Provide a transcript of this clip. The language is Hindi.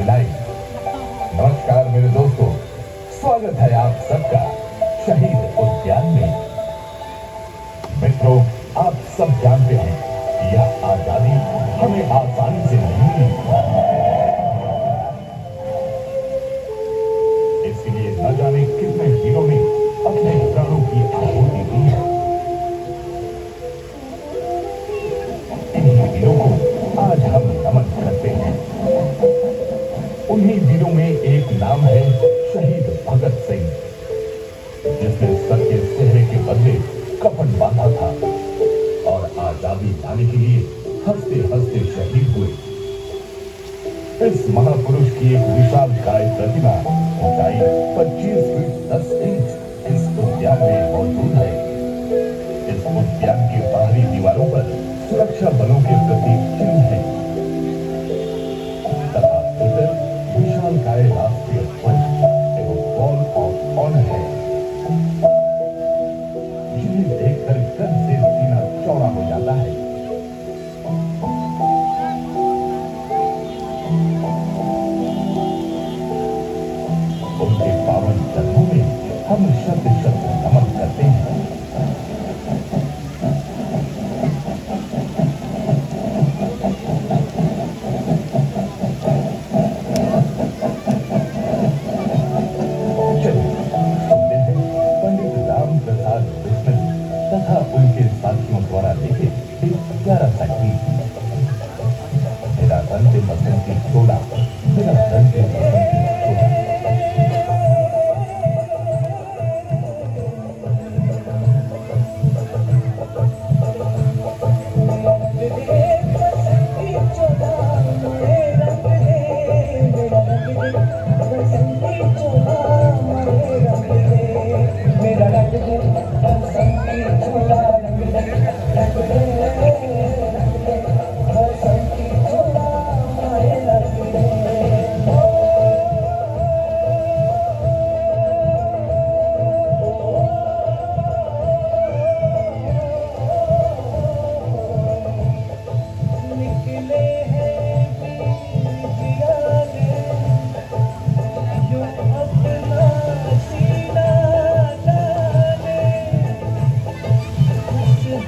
भिलाई नमस्कार मेरे दोस्तों, स्वागत है आप सबका शहीद उद्यान में। मित्रों, आप सब जानते हैं, यह आज़ादी हमें आसानी से नहीं मिली इसलिए न जाने कितने हीरों ने अपने प्राणों की आहुति दी है। इन्हीं वीरों को आज हम नमन उन्हीं वीरों में एक नाम है शहीद भगत सिंह, जिसने सबके चेहरे के बदले कफन बांधा था और आज़ादी पाने के लिए हँसते हँसते शहीद हुए। इस महापुरुष की एक विशाल काय प्रतिमा ऊंचाई 25 फीट 10 इंच इस उद्यान में मौजूद है। इस उद्यान की बाहरी दीवारों पर सुरक्षा बलों के प्रतीक चिन्ह है। तथा उनके साथियों द्वारा लिखे एक प्यारा मेरा रंग बसंती छोड़ा मेरा रंग you.